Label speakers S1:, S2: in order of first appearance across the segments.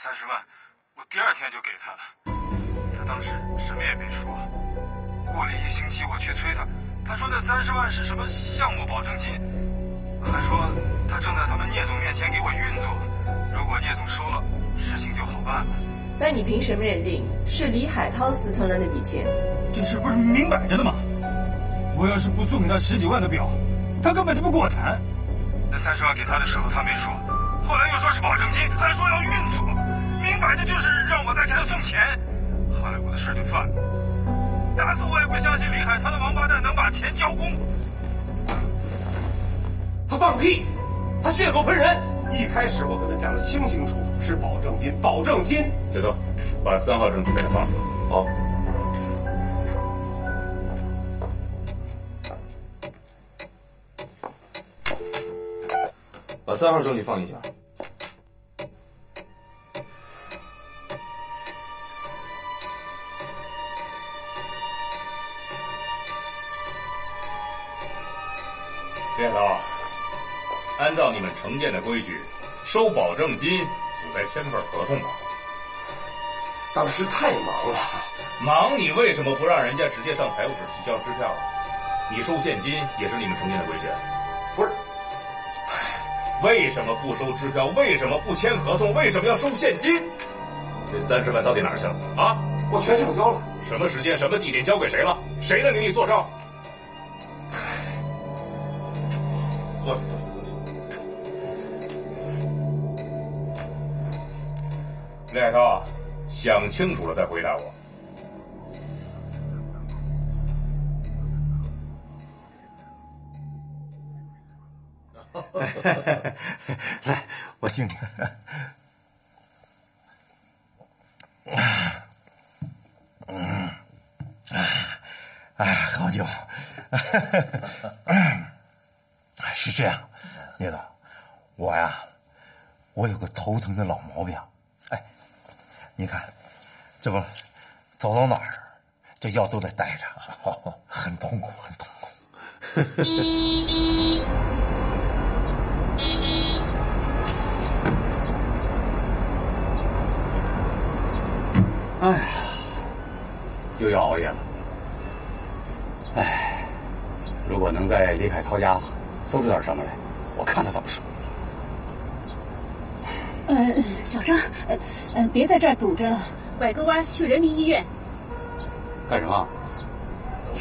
S1: 三十万，我第二天就给他了。他当时什么也没说。过了一星期，我去催他，他说那三十万是什么项目保证金，还说他正在他们聂总面前给我运作，如果聂总收了，事情就好办了。
S2: 那你凭什么认定是李海涛私吞了那笔钱？
S1: 这事不是明摆着的吗？我要是不送给他十几万的表，他根本就不跟我谈。那三十万给他的时候他没说，后来又说是保证金，还说要运作，明摆着就是让我再给他送钱。后来我的事就犯了，打死我也不相信李海他的王八蛋能把钱交公。
S3: 他放屁，他血口喷人。一开始我跟他讲的清清楚楚，是保证金，保证金。
S4: 铁头，把三号证据给他放了。
S3: 好。
S5: 把三号证据放一下。
S4: 的规矩，收保证金就该签份合同吧？
S3: 当时太忙了，
S4: 忙你为什么不让人家直接上财务室去交支票啊？你收现金也是你们城建的规矩。
S3: 不是？
S4: 为什么不收支票？为什么不签合同？为什么要收现金？这三十万到底哪儿去了？啊？
S3: 我全上交了。
S4: 什么时间、什么地点交给谁了？谁能给你做账？坐李海涛，想清楚了再回答我。
S5: 来，我敬你。嗯，哎，好酒。是这样，聂总，我呀，我有个头疼的老毛病。你看，这不走到哪儿，这药都得带着，很痛苦，很痛苦。
S3: 哎呀，又要熬夜了。哎，如果能在李海涛家搜出点什么来，我看他怎么说。
S6: 呃，小张，呃，呃，别在这儿堵着了，拐个弯去人民医院。
S3: 干什么？
S6: 哟，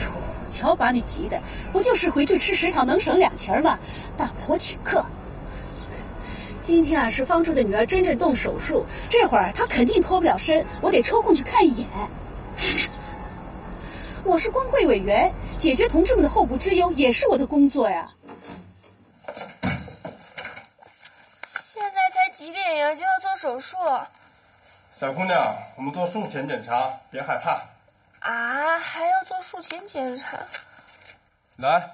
S6: 瞧把你急的，不就是回去吃食堂能省两钱吗？大婆请客。今天啊是方柱的女儿真正动手术，这会儿她肯定脱不了身，我得抽空去看一眼。我是工会委员，解决同志们的后顾之忧也是我的工作呀。
S7: 几点呀，就要做手术？
S8: 小姑娘，我们做术前检查，别害怕。
S7: 啊，还要做术前检查。
S5: 来，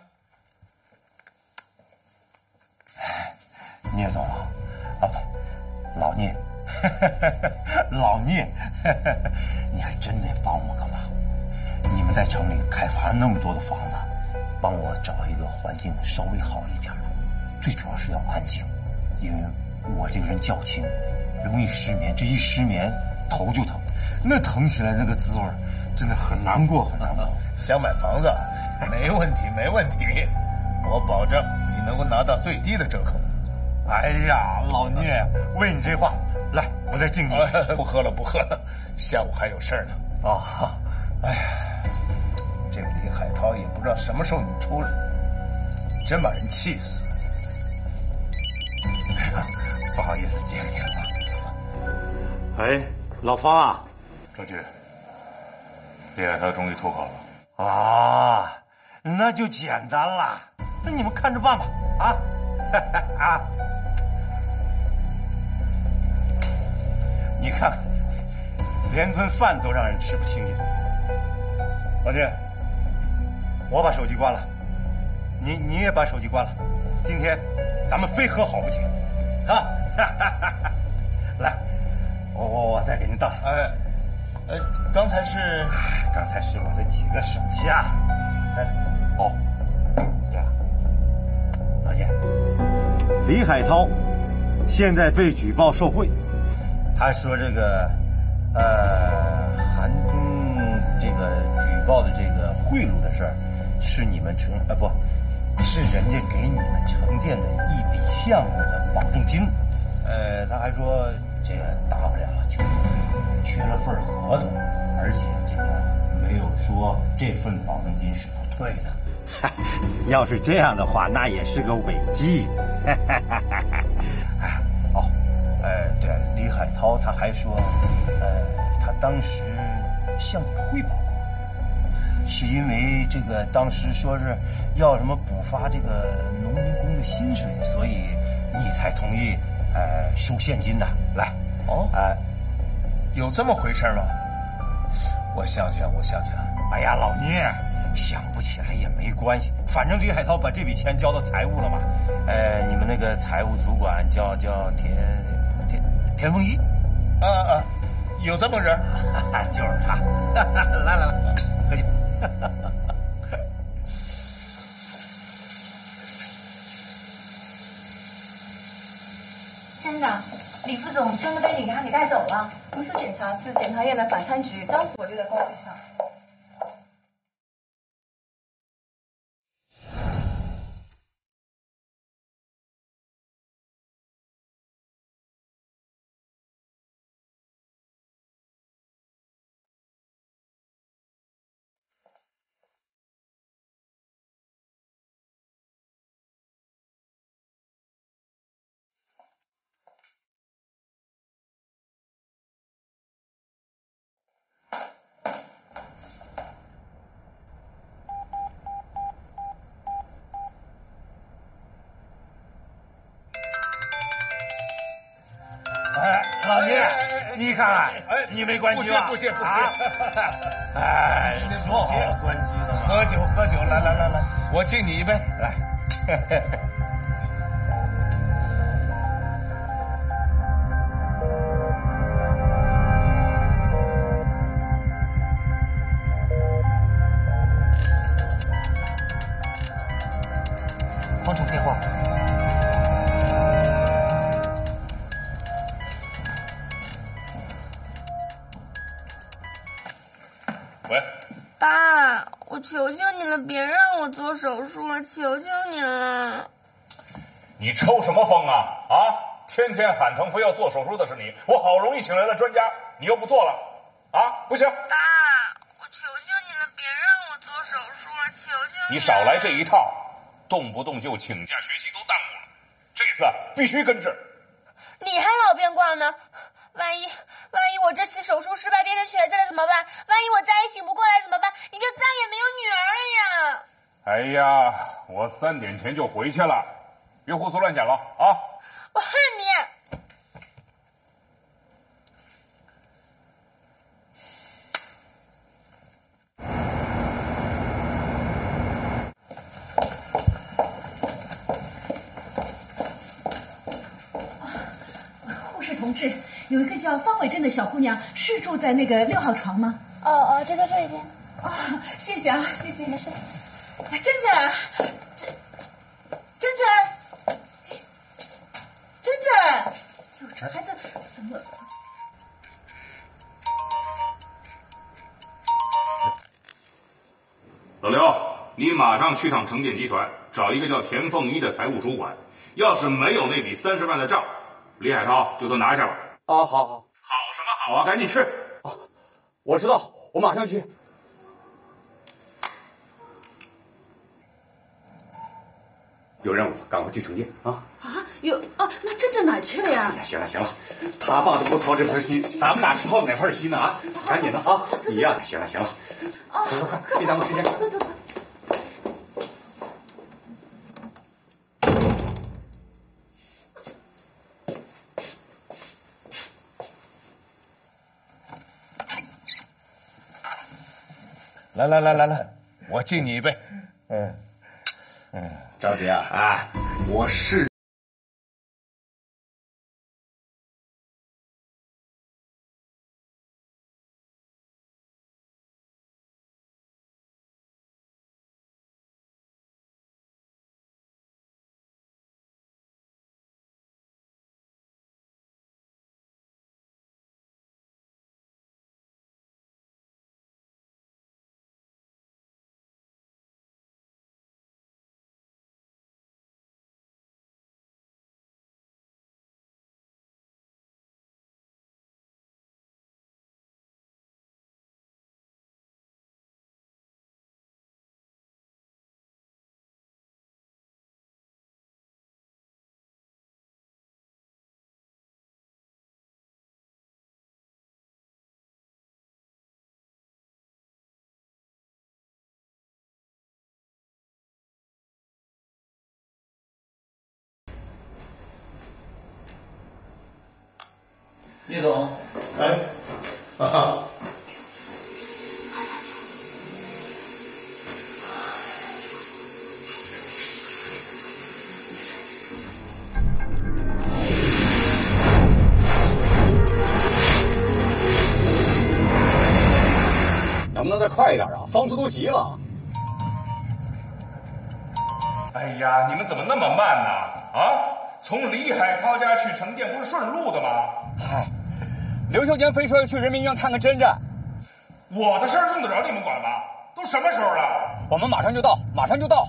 S5: 聂总啊，啊不，老聂，老聂，你还真得帮我个忙。你们在城里开发了那么多的房子，帮我找一个环境稍微好一点的，最主要是要安静，因为我这个人较轻，容易失眠。这一失眠，头就疼，那疼起来那个滋味真的很难过，很难过。
S8: 想买房子，没问题，没问题，我保证你能够拿到最低的折扣。
S5: 哎呀，老聂，为你这话，来，我再敬你。
S8: 不喝了，不喝了，下午还有事儿呢。
S5: 啊，
S8: 哎呀，这个李海涛也不知道什么时候能出来，真把人气死了。
S5: 不好意思，接个电话。哎，老方啊，
S4: 郑局，李海涛终于脱口了。
S5: 啊，那就简单了，那你们看着办吧。啊，啊，你看看，连顿饭都让人吃不清净。老金，我把手机关了，你你也把手机关了。今天咱们非和好不行，啊！来，我我我再给您倒。
S8: 哎，呃，刚才是，
S5: 刚才是我的几个手下。哎，哦，对了，老聂，李海涛现在被举报受贿，他说这个，呃，韩中这个举报的这个贿赂的事儿，是你们承啊不，是人家给你们承建的一笔项目的保证金。呃，他还说这个大不了就是缺了份合同，而且这个没有说这份保证金是不退的。要是这样的话，那也是个违纪。哎，哦，呃，对，李海涛他还说，呃，他当时向你汇报过，是因为这个当时说是要什么补发这个农民工的薪水，所以你才同意。呃，收现金的，来，
S8: 哦，
S5: 哎，
S8: 有这么回事吗？我想想，我想想，
S5: 哎呀，老聂，想不起来也没关系，反正李海涛把这笔钱交到财务了嘛。呃，你们那个财务主管叫叫田田田丰一，
S8: 啊啊，有这么人，
S5: 就是他。来来来，喝酒。
S9: 李副总真的被李安给带走了？
S2: 不是警察，是检察院的反贪局。当时我就在工位上。
S5: 你看看，
S8: 哎，
S5: 你没关机
S8: 吧？不接不接不接。
S5: 哎，说好关机的嘛。
S8: 喝酒喝酒，来来来来，我敬你一杯，
S5: 来。
S4: 什么风啊？啊，天天喊疼，非要做手术的是你。我好容易请来了专家，你又不做了，啊，不行。
S7: 爸，我求求你了，别让我做手术了，求求你。
S4: 你少来这一套，动不动就请假学习都耽误了。这次必须根治。
S7: 你还老变卦呢？万一万一我这次手术失败变成瘸子了怎么办？万一我再也醒不过来怎么办？你就再也没有女儿了呀！
S4: 哎呀，我三点前就回去了，别胡思乱想了啊！
S7: 我恨你！
S6: 护士同志，有一个叫方伟珍的小姑娘，是住在那个六号床吗？
S7: 哦哦，就在这一间。
S6: 啊，谢谢啊，谢谢。
S7: 没事
S6: 珍，珍，珍珍。孩子怎么？
S4: 老刘，你马上去趟城建集团，找一个叫田凤一的财务主管。要是没有那笔三十万的账，李海涛就算拿下了。
S10: 啊，好好
S4: 好什么好啊！赶紧去。
S10: 啊，我知道，我马上去。有任务，赶快去城建啊！
S6: 啊，有啊，那珍珍哪去了呀？
S10: 哎呀，行了行了，他爸都不操这份心，咱们哪操哪份心呢啊？赶紧的啊！你呀，行了行了，啊快快快，别耽误时间。
S6: 走走走。
S8: 来来来来来，我敬你一杯。
S10: 嗯嗯，赵迪啊啊，我是。
S11: 聂总，
S10: 哎，哈哈。能不能再快一点啊？方叔都急了。
S4: 哎呀，你们怎么那么慢呢？啊？从李海涛家去城建不是顺路的吗？
S10: 嗨，刘秀娟非说要去人民医院看看珍珍。
S4: 我的事儿用得着你们管吗？都什么时候了？
S10: 我们马上就到，马上就到。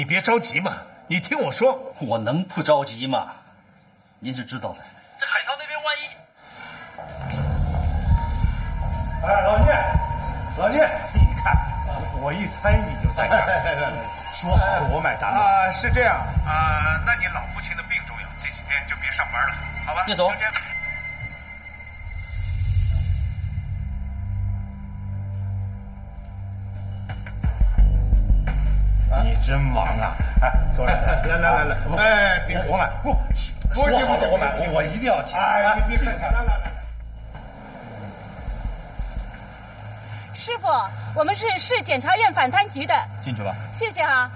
S8: 你别着急嘛，你听我说，
S11: 我能不着急吗？您是知道的，
S8: 这海涛那边万一……哎，老聂，老聂，你看，我一猜你就在这儿，说好了我买单
S12: 啊，是这样啊，那你老父亲的病重要，这几天就别上班了，好吧？
S11: 聂总。
S8: 你真忙啊！哎，各位，来来来来，哎，别胡来，不，不行不行，我我一定要去。哎，别别客气，来来来。
S6: 师傅，我们是市检察院反贪局的，
S11: 进去吧。
S6: 谢谢哈。
S11: 啊，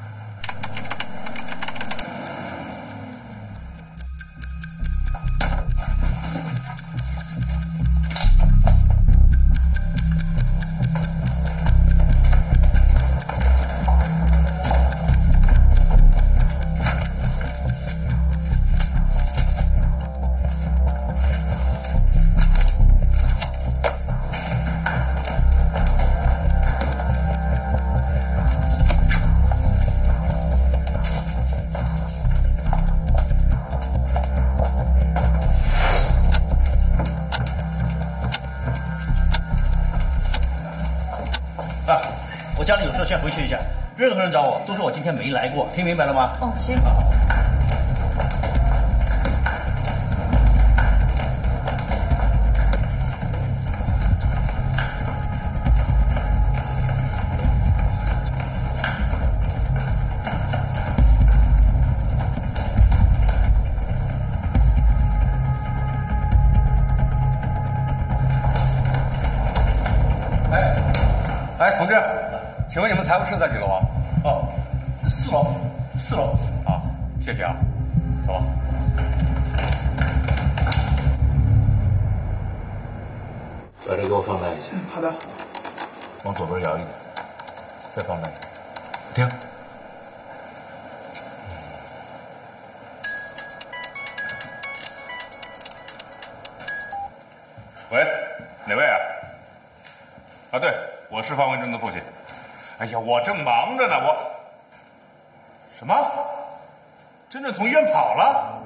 S11: 今天没来过听明白了吗？
S6: 哦行。
S11: 哎哎同志
S13: 请问你们财务室在几楼
S4: 往左边摇一点，再放大一点。停。喂，哪位啊？啊，对，我是方文正的父亲。哎呀，我正忙着呢，我什么？真正从医院跑了？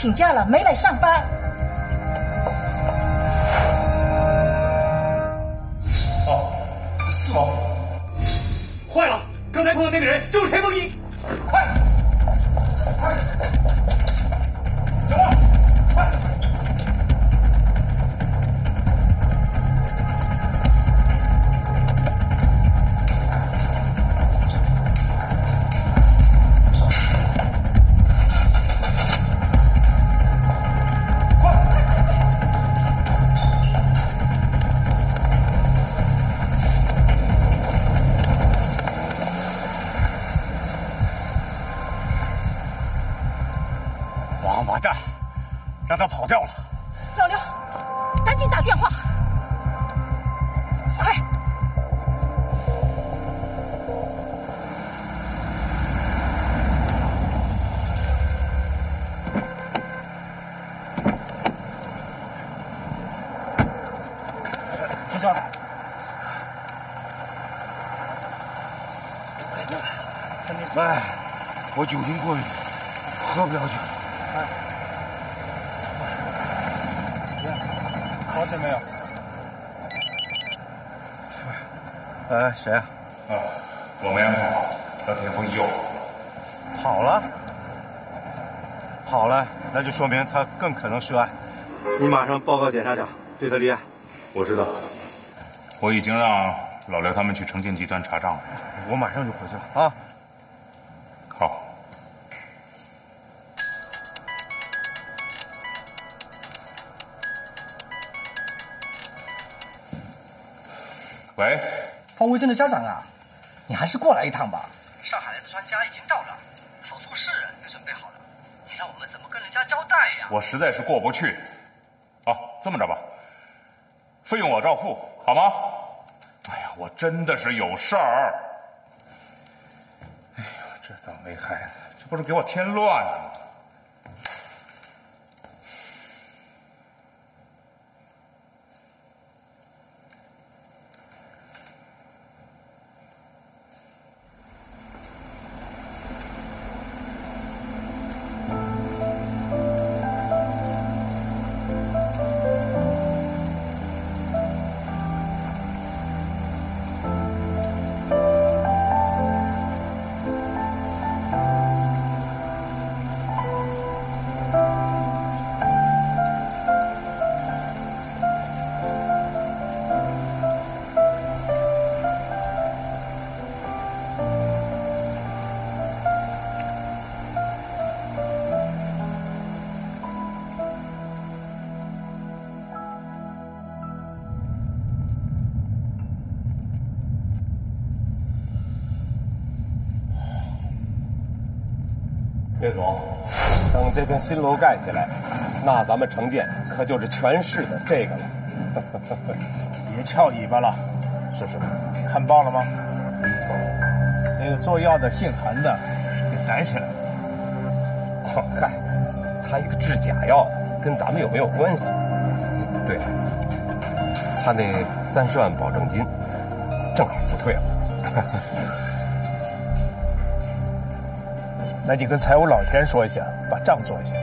S14: 请
S6: 假了，没来上班。
S15: 哦，是吗。
S10: 坏了，刚才碰到那个人就是田梦一。
S5: 我酒精过敏，喝不了酒。
S8: 好点没有？
S5: 哎，谁啊？
S4: 啊，我没安排好，让田丰一诱
S5: 跑了，跑了，那就说明他更可能涉案。你马上报告检察长，对他立案。
S4: 我知道，我已经让老刘他们去城建集团查账了。
S5: 我马上就回去了啊。
S16: 方维正的家长啊，你还是过来一趟吧。
S17: 上海来的专家已经到了，手术室也准备好了，你让我们怎么跟人家交代呀？
S4: 我实在是过不去。啊，这么着吧，费用我照付，好吗？哎呀，我真的是有事儿。哎呀，这倒霉孩子，这不是给我添乱了吗？
S18: 岳总，等这片新楼盖起来，那咱们城建可就是全市的这个了。
S8: 别翘尾巴了，
S18: 是是，
S8: 看报了吗？那个做药的姓韩的给逮起来了。
S18: 哦，嗨，他一个制假药的，跟咱们有没有关系？对了，他那三十万保证金正好不退了。
S8: 那你跟财务老田说一下，把账做一下。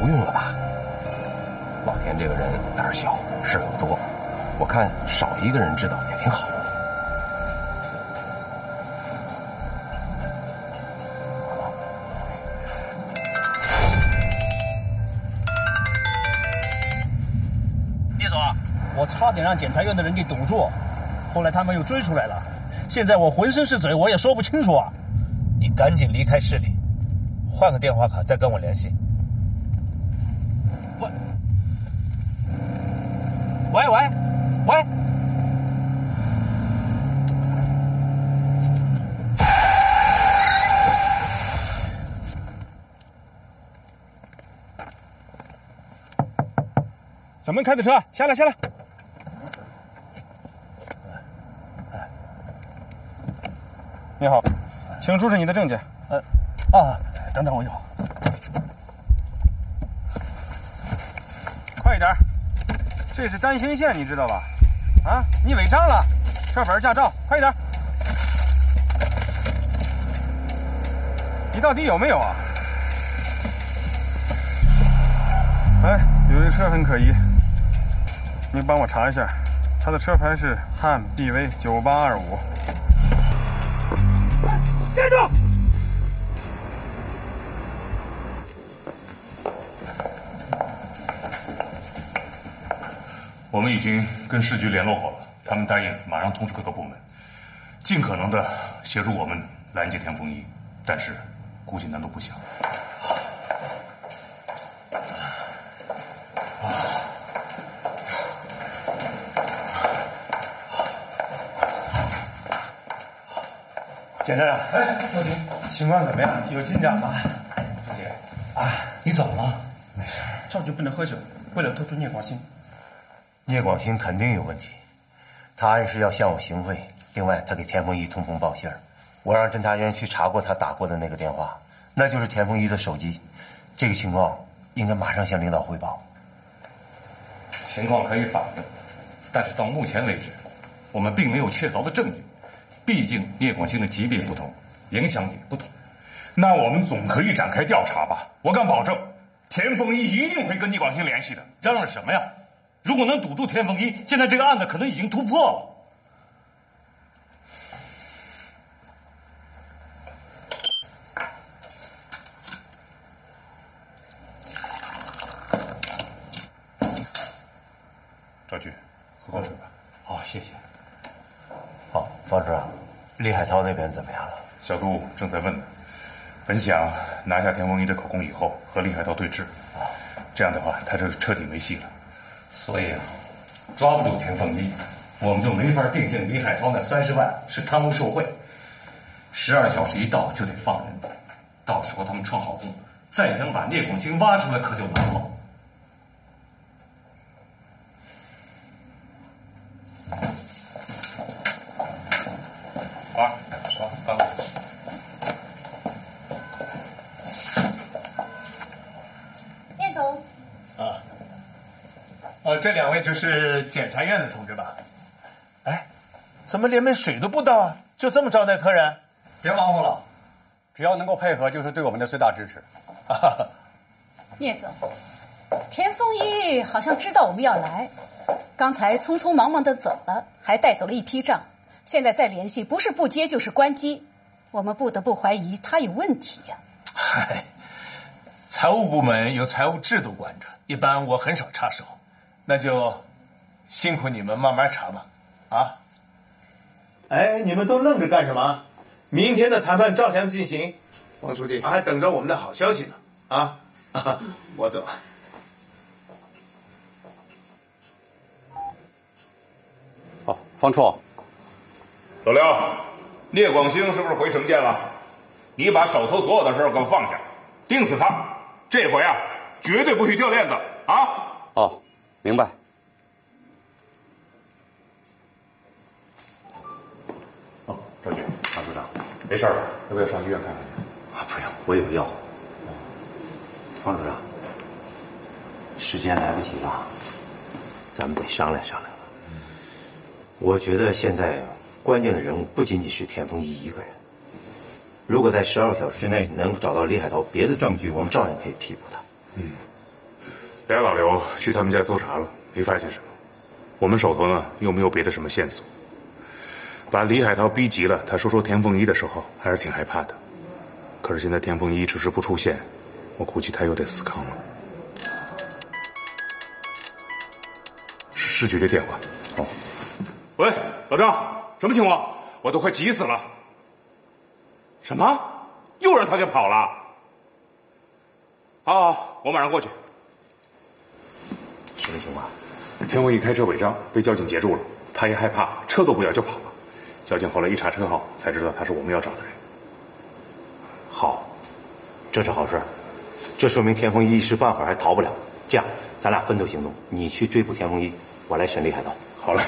S18: 不用了吧？
S5: 老田这个人胆儿小，事儿又多，我看少一个人知道也挺好。
S11: 聂总啊，我差点让检察院的人给堵住，后来他们又追出来了，现在我浑身是嘴，我也说不清楚啊。
S8: 你赶紧离开市里，换个电话卡再跟我联系。
S11: 喂，喂喂喂，
S19: 咱们开的车，下来下来。你好，请出示你的证件。
S11: 呃，啊，等等，我有。
S19: 快一点，这是单行线，你知道吧？啊，你违章了，车本、驾照，快一点。你到底有没有啊？哎，有一车很可疑，你帮我查一下，他的车牌是汉 BV 九八二五。
S20: 站住！
S4: 我们已经跟市局联络过了，他们答应马上通知各个部门，尽可能的协助我们拦截田丰一，但是估计难度不小。
S8: 检察长，
S11: 哎，老秦，
S8: 情况怎么样？有进展吗？
S11: 周姐，啊，你怎么了？
S8: 没事。
S10: 赵局不能喝酒，为了突出聂广兴。
S5: 聂广兴肯定有问题，他暗示要向我行贿。另外，他给田丰一通风报信儿，我让侦查员去查过他打过的那个电话，那就是田丰一的手机。这个情况应该马上向领导汇报。
S4: 情况可以反映，但是到目前为止，我们并没有确凿的证据。毕竟聂广兴的级别不同，影响也不同，那我们总可以展开调查吧？我敢保证，田凤一一定会跟聂广兴联系的。嚷嚷什么呀？如果能堵住田凤一，现在这个案子可能已经突破了。赵局，喝口水吧。
S5: 好，谢谢。好，方处长，李海涛那边怎么样了？
S4: 小杜正在问呢。本想拿下田丰一的口供以后和李海涛对峙，这样的话他就彻底没戏了。所以啊，抓不住田丰一，我们就没法定性李海涛那三十万是贪污受贿。十二小时一到就得放人，到时候他们串好供，再想把聂广兴挖出来可就难了。
S20: 好，好，干吧。
S7: 聂总，
S8: 啊，呃，这两位就是检察院的同志吧？哎，怎么连杯水都不倒啊？就这么招待客人？
S10: 别忙活了，只要能够配合，就是对我们的最大支持。
S6: 聂总，田丰一好像知道我们要来，刚才匆匆忙忙的走了，还带走了一批账。现在再联系，不是不接就是关机，我们不得不怀疑他有问题呀、
S8: 嗨，财务部门有财务制度管着，一般我很少插手，那就辛苦你们慢慢查吧。啊，哎，你们都愣着干什么？明天的谈判照常进行。
S10: 王书记，
S8: 还等着我们的好消息呢。啊，我走了。
S10: 好，方处，
S4: 老刘，聂广兴是不是回城建了？你把手头所有的事儿给我放下，盯死他。这回啊，绝对不许掉链子啊！
S10: 哦，明白。
S4: 哦，赵局，马组长，没事吧？要不要上医院看看去？
S5: 啊，不用，我有药。方处长，时间来不及了，咱们得商量商量了。我觉得现在关键的人物不仅仅是田丰一一个人。如果在十二小时之内能找到李海涛别的证据，我们照样可以批捕他。
S4: 嗯，梁老刘去他们家搜查了，没发现什么。我们手头呢又没有别的什么线索，把李海涛逼急了。他说说田凤一的时候，还是挺害怕的。可是现在田凤一迟迟不出现，我估计他又得死扛了。是市局的电话。哦，喂，老张，什么情况？我都快急死了。什么？又让他给跑了？好，好，我马上过去。
S3: 什么情况？
S4: 田丰一开车违章，被交警截住了。他一害怕，车都不要就跑了。交警后来一查车号，才知道他是我们要找的人。
S3: 好，这是好事，这说明田丰一一时半会儿还逃不了。这样，咱俩分头行动，你去追捕田丰一，我来审李海涛。
S4: 好嘞。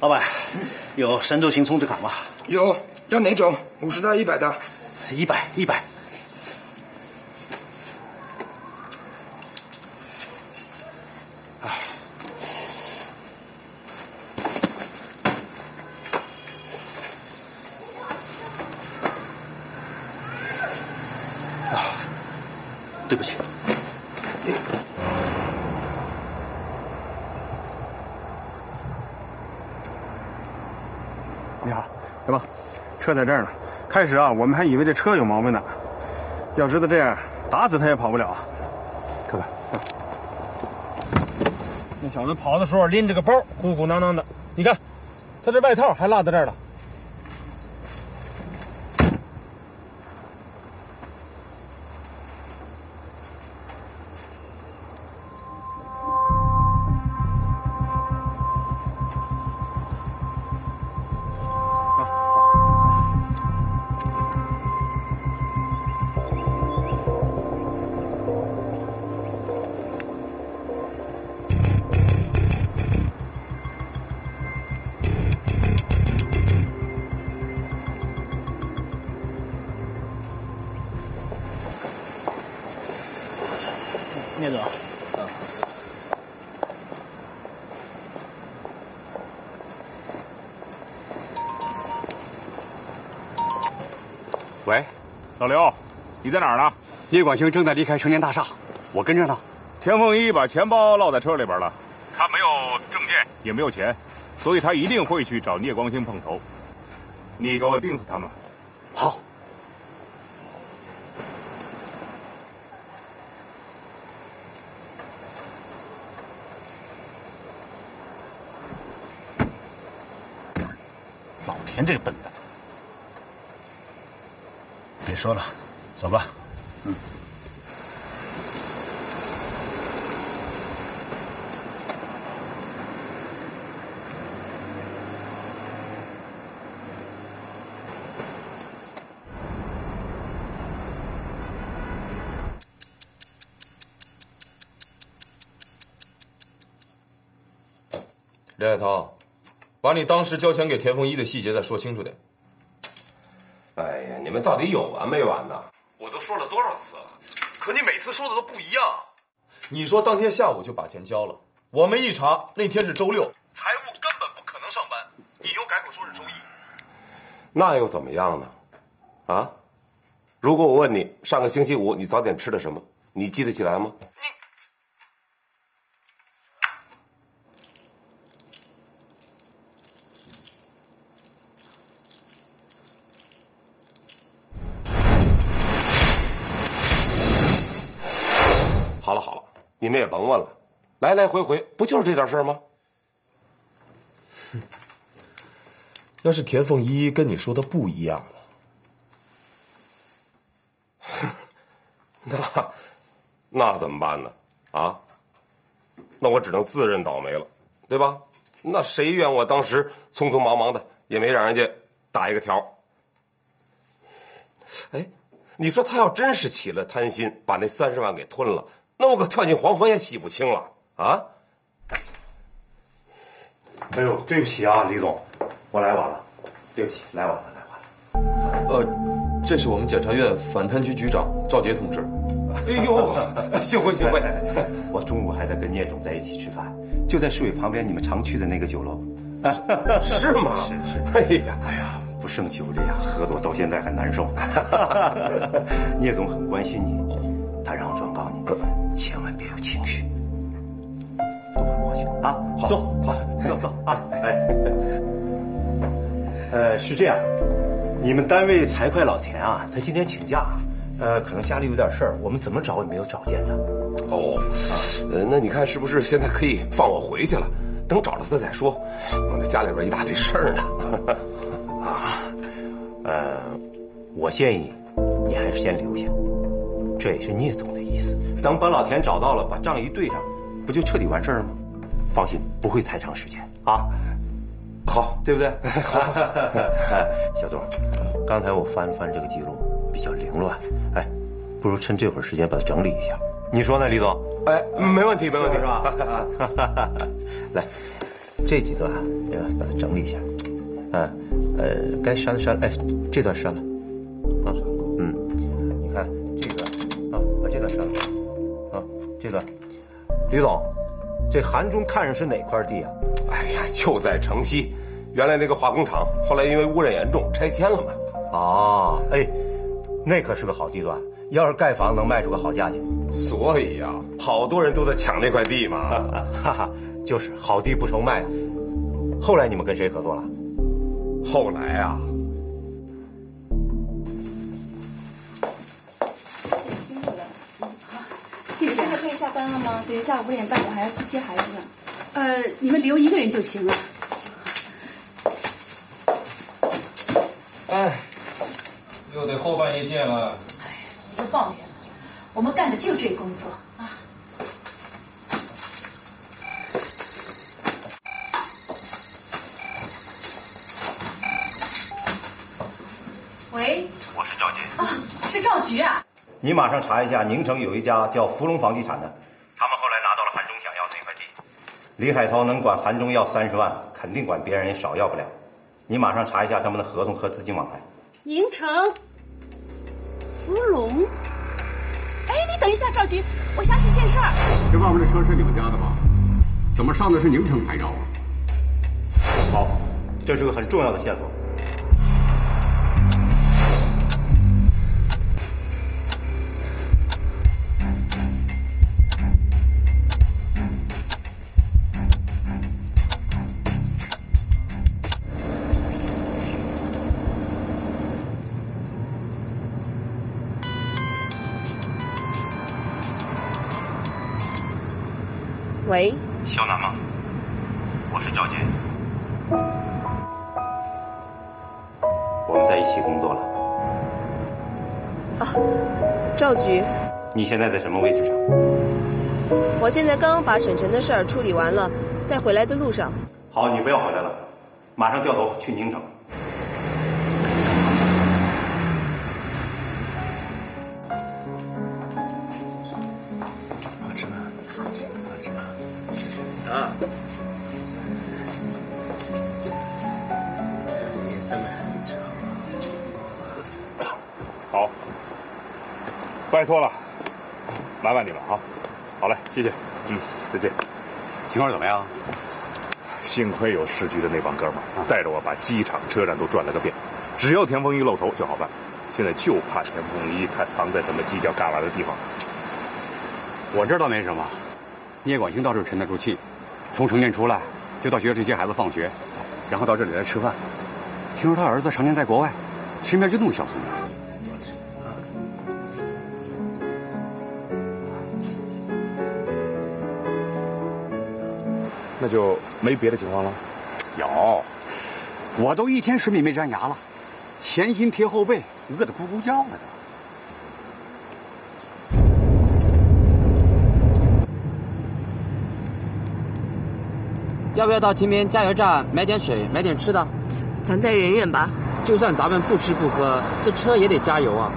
S11: 老板，有神州行充值卡吗？
S21: 有，要哪种？五十的、一百的？
S11: 一百，一百。啊，对不起。
S19: 你好，来吧，车在这儿呢。开始啊，我们还以为这车有毛病呢。要知道这样，打死他也跑不了。看看，那小子跑的时候拎着个包，鼓鼓囊囊的。你看，他这外套还落在这儿了。
S4: 你在哪儿呢？
S22: 聂广兴正在离开成年大厦，我跟着呢。
S4: 田凤一把钱包落在车里边了，他没有证件，也没有钱，所以他一定会去找聂光兴碰头。你给我盯死他们。
S22: 好。
S11: 老田这个笨蛋。别说了，走吧。嗯。
S23: 刘海涛，把你当时交钱给田凤一的细节再说清楚点。
S18: 哎呀，你们到底有完没完呢？我都说了多少次了，可你每次说的都不一样。
S23: 你说当天下午就把钱交了，我们一查那天是周六，财务根本不可能上班，你又改口说是周一。
S18: 那又怎么样呢？啊？如果我问你上个星期五你早点吃的什么，你记得起来吗？好了好了，你们也甭问了，来来回回不就是这点事儿吗？
S23: 要是田凤一跟你说的不一样
S18: 呢？那那怎么办呢？啊？那我只能自认倒霉了，对吧？那谁怨我当时匆匆忙忙的，也没让人家打一个条。哎，你说他要真是起了贪心，把那三十万给吞了，那我可跳进黄河也洗不清了啊！
S3: 哎呦，对不起啊，李总，我来晚了。
S5: 对不起，来晚了，来晚了。
S23: 呃，这是我们检察院反贪局局长赵杰同志。
S5: 哎呦，幸会幸会！我中午还在跟聂总在一起吃饭，就在市委旁边你们常去的那个酒楼。
S18: 是吗？
S5: 是是。
S18: 哎呀，
S5: 哎呀，不胜酒力啊，喝多到现在还难受。聂总很关心你，他让我转告你，千万别有情绪，都会过去的啊。好，走，好，走走啊。哎，呃，是这样，你们单位财会老田啊，他今天请假，呃，可能家里有点事儿，我们怎么找也没有找见他。
S18: 哦，呃，那你看是不是现在可以放我回去了？等找着他再说。我那家里边一大堆事儿呢。
S5: 啊，呃，我建议你还是先留下，这也是聂总的意思。等把老田找到了，把账一对上，不就彻底完事儿了吗？放心，不会太长时间啊。
S18: 好，
S5: 对不对？好。哎，小杜，刚才我翻了翻这个记录，比较凌乱，哎，不如趁这会儿时间把它整理一下。你说呢，李总？
S18: 哎，没问题，没问题，
S5: 是吧？来，这几段把它整理一下。嗯，呃，该删的删，哎，这段删了。这个，李总，这韩中看上是哪块地啊？
S18: 哎呀，就在城西，原来那个化工厂，后来因为污染严重，拆迁了嘛。
S5: 哦，哎，那可是个好地段，要是盖房能卖出个好价钱。
S18: 所以呀，好多人都在抢那块地嘛。
S5: 哈哈，就是好地不愁卖啊。后来你们跟谁合作了？
S18: 后来啊，
S2: 班了吗？等一下五点半我还要去接孩子呢。
S6: 呃，你们留一个人就行了。
S24: 哎，又得后半夜见了。
S6: 哎，别抱怨了，我们干的就这工作啊。喂，
S5: 我是赵杰。
S6: 啊，是赵局啊。
S5: 你马上查一下，宁城有一家叫福隆房地产的，他们后来拿到了韩中想要的那块地。李海涛能管韩忠要三十万，肯定管别人也少要不了。你马上查一下他们的合同和资金往来。
S6: 宁城，芙蓉。哎，你等一下，赵局，我想起一件事儿。
S10: 这外面的车是你们家的吧？怎么上的是宁城牌照啊？
S5: 好，这是个很重要的线索。
S3: 喂，
S5: 肖楠吗？我是赵杰，我们在一起工作了。
S3: 啊，赵局，
S5: 你现在在什么位置上？
S3: 我现在刚刚把沈晨的事儿处理完了，在回来的路上。
S5: 好，你不要回来了，马上掉头去宁城。
S4: 拜托了，麻烦你了啊！好嘞，谢谢，嗯，再见。
S10: 情况怎么样？
S4: 幸亏有市局的那帮哥们儿带着我把机场、车站都转了个遍，只要田丰一露头就好办。现在就怕田丰一他藏在什么犄角旮旯的地方。
S10: 我这倒没什么，聂广兴倒是沉得住气，从城建出来就到学校接孩子放学，然后到这里来吃饭。听说他儿子常年在国外，身边就那么小孙子。
S4: 那就没别的情况了。
S10: 有，我都一天食米没沾牙了，前心贴后背，饿得咕咕叫呢。
S25: 要不要到前面加油站买点水，买点吃的？
S3: 咱再忍忍吧。
S25: 就算咱们不吃不喝，这车也得加油啊。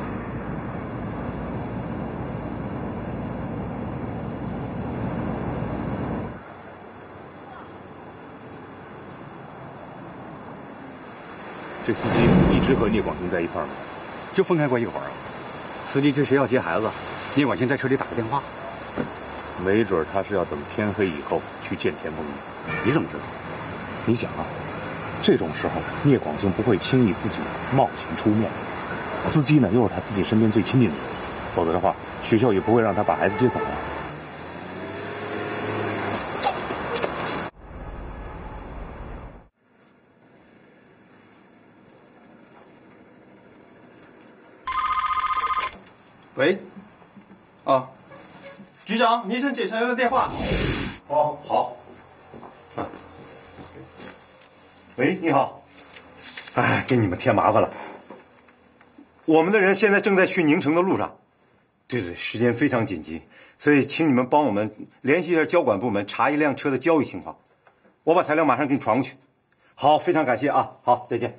S4: 这司机一直和聂广兴在一块儿吗？
S10: 就分开过一会儿啊。司机去学校接孩子，聂广兴在车里打个电话。
S4: 没准他是要等天黑以后去见田丰毅。
S10: 你怎么知道？
S4: 你想啊，这种时候聂广兴不会轻易自己冒险出面，司机呢又是他自己身边最亲近的人，否则的话，学校也不会让他把孩子接走啊。
S19: 喂，啊，局长，昵称检察院的电话。
S5: 哦，好。啊，喂，你好。哎，给你们添麻烦了。我们的人现在正在去宁城的路上。对对，时间非常紧急，所以请你们帮我们联系一下交管部门，查一辆车的交易情况。我把材料马上给你传过去。好，非常感谢啊。好，再见。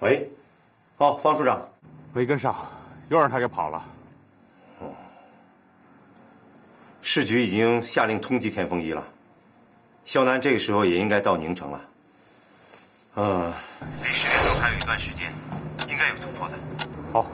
S4: 喂，
S5: 哦，方处长，
S4: 没跟上，又让他给跑了。
S5: 市局已经下令通缉田丰一了，肖楠这个时候也应该到宁城了。嗯，离十点钟还有一段时间，应该有突破的。
S4: 好。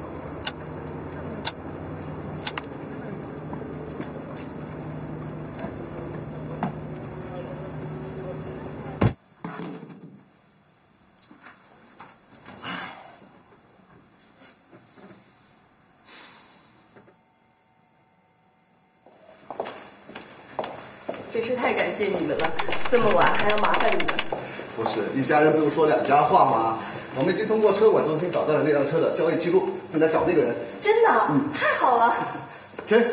S2: 真是太感谢你们了，这么晚还要麻烦你们。
S26: 不是一家人不用说两家话吗？我们已经通过车管中心找到了那辆车的交易记录，正在找那个人。
S2: 真的，
S26: 嗯
S2: 太好了。
S26: 签。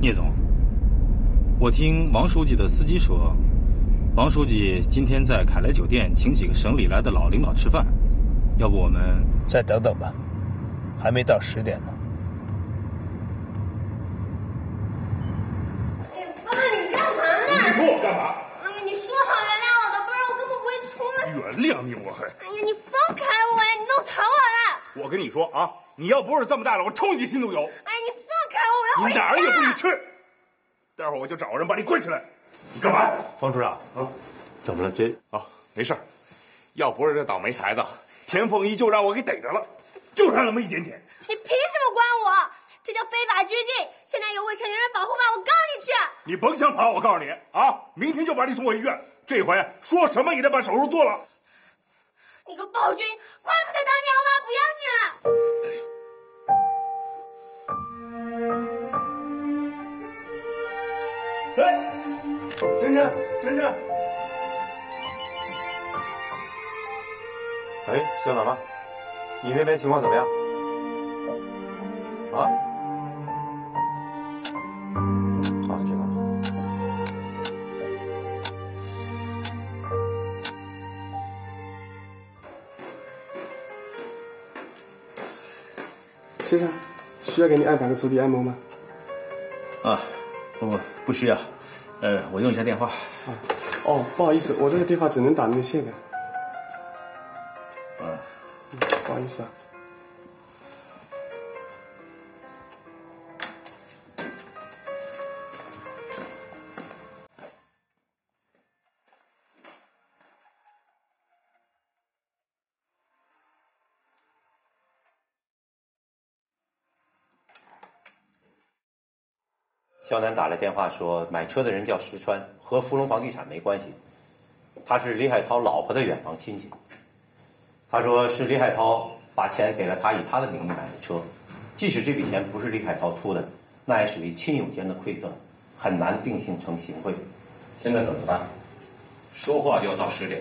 S27: 聂总，我听王书记的司机说，王书记今天在凯莱酒店请几个省里来的老领导吃饭，要不我们
S5: 再等等吧。
S8: 还没到十点呢。
S7: 爸，你干嘛呢？
S4: 你说我干嘛？
S7: 哎呀，你说好原谅我的，不然我根本不会出来。
S4: 原谅你我还？
S7: 哎呀，你放开我呀！你弄疼我了！
S4: 我跟你说啊，你要不是这么大了，我抽你心都有。
S7: 哎，你放开我，我要回家。
S4: 你哪儿也不许去！待会儿我就找个人把你关起来。你干嘛？
S8: 方处长啊，怎么了？这
S4: 啊，没事要不是这倒霉孩子田凤仪就让我给逮着了，就差那么一点点。
S7: 你凭什么关我？这叫非法拘禁！现在有未成年人保护法，我告你去！
S4: 你甭想跑！我告诉你啊，明天就把你送回医院。这回说什么也得把手术做了。
S7: 你个暴君，怪不得当年我妈不要你了。
S28: 珍珍，珍珍，
S5: 哎，小脑妈，你那边情况怎么样？啊？好，知道了。
S13: 先生，需要给你安排个足底按摩吗？
S11: 啊，不不不需要，呃，我用一下电话。
S13: 啊，哦，不好意思，我这个电话只能打内线的。
S11: 啊，
S13: 不好意思啊。
S5: 肖楠打来电话说，买车的人叫石川，和芙蓉房地产没关系。他是李海涛老婆的远房亲戚。他说是李海涛把钱给了他，以他的名义买的车。即使这笔钱不是李海涛出的，那也属于亲友间的馈赠，很难定性成行贿。
S29: 现在怎么办？说话就要到十点。